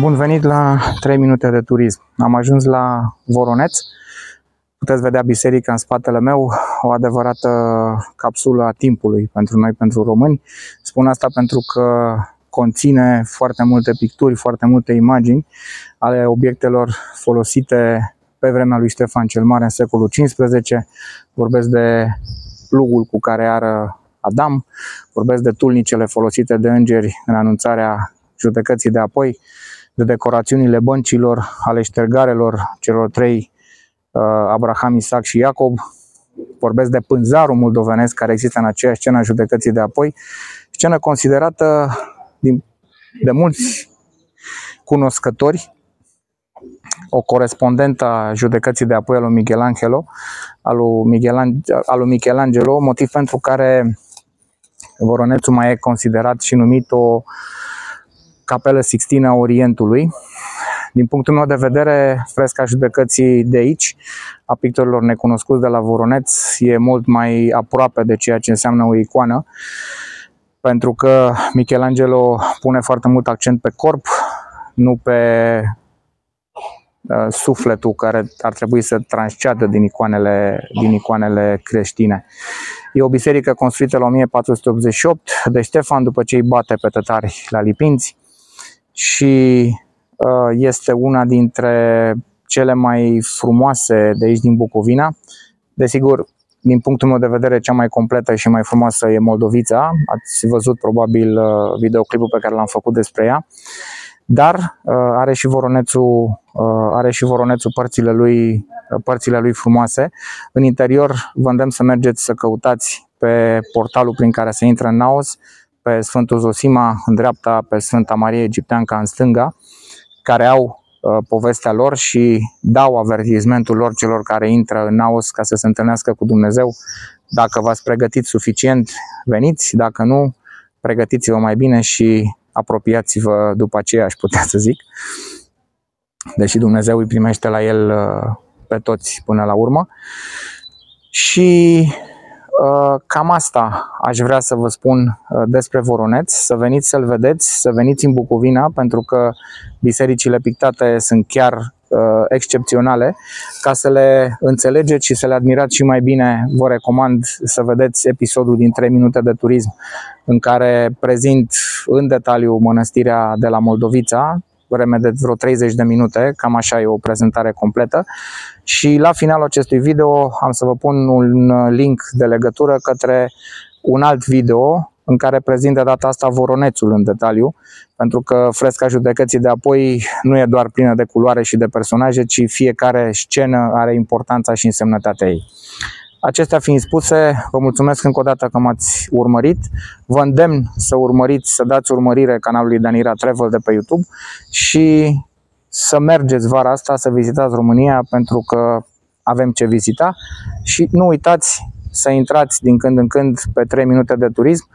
Bun venit la 3 minute de turism. Am ajuns la Voroneț. Puteți vedea biserica în spatele meu, o adevărată capsulă a timpului pentru noi, pentru români. Spun asta pentru că conține foarte multe picturi, foarte multe imagini ale obiectelor folosite pe vremea lui Ștefan cel Mare în secolul XV. Vorbesc de plugul cu care ară Adam, vorbesc de tulnicele folosite de îngeri în anunțarea judecății de apoi, de decorațiunile băncilor, ale ștergarelor celor trei, uh, Abraham, Isaac și Iacob. Vorbesc de pânzarul moldovenesc care există în aceeași scenă a judecății de apoi, scenă considerată din, de mulți cunoscători o corespondentă a judecății de apoi al lui Michelangelo, al lui Michelangelo, al lui Michelangelo motiv pentru care Voronețul mai e considerat și numit o capelă Sixtina a Orientului. Din punctul meu de vedere, fresca judecății de aici, a pictorilor necunoscuți de la Voroneț, e mult mai aproape de ceea ce înseamnă o icoană, pentru că Michelangelo pune foarte mult accent pe corp, nu pe uh, sufletul care ar trebui să transceadă din icoanele, din icoanele creștine. E o biserică construită la 1488 de Ștefan după ce îi bate pe tătari la Lipinți și uh, este una dintre cele mai frumoase de aici din Bucovina. Desigur, din punctul meu de vedere, cea mai completă și mai frumoasă e Moldovița. Ați văzut probabil uh, videoclipul pe care l-am făcut despre ea. Dar uh, are și Voronețul, are și Voronețul părțile lui, părțile lui frumoase. În interior vă îndemn să mergeți să căutați pe portalul prin care se intră în Naos pe Sfântul Zosima în dreapta, pe Sfânta Marie Egipteanca în stânga, care au uh, povestea lor și dau avertizmentul lor celor care intră în Naos ca să se întâlnească cu Dumnezeu. Dacă v-ați pregătit suficient, veniți, dacă nu, pregătiți-vă mai bine și apropiați-vă după aceea, aș putea să zic. Deși Dumnezeu îi primește la el uh, pe toți până la urmă. Și Uh, cam asta aș vrea să vă spun uh, despre Voroneț, să veniți să-l vedeți, să veniți în Bucovina, pentru că bisericile pictate sunt chiar uh, excepționale. Ca să le înțelegeți și să le admirați și mai bine, vă recomand să vedeți episodul din 3 minute de turism în care prezint în detaliu mănăstirea de la Moldovița, vreme de vreo 30 de minute, cam așa e o prezentare completă. Și la finalul acestui video am să vă pun un link de legătură către un alt video în care prezint de data asta Voronețul în detaliu, pentru că fresca judecății de apoi nu e doar plină de culoare și de personaje, ci fiecare scenă are importanța și însemnătatea ei. Acestea fiind spuse, vă mulțumesc încă o dată că m-ați urmărit. Vă îndemn să urmăriți, să dați urmărire canalului Danira Travel de pe YouTube și să mergeți vara asta să vizitați România pentru că avem ce vizita și nu uitați să intrați din când în când pe 3 minute de turism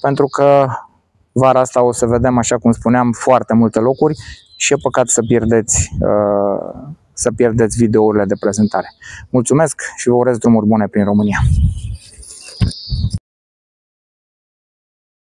pentru că vara asta o să vedem, așa cum spuneam, foarte multe locuri și e păcat să pierdeți uh, să pierdeți videourile de prezentare. Mulțumesc și vă urez drumuri bune prin România!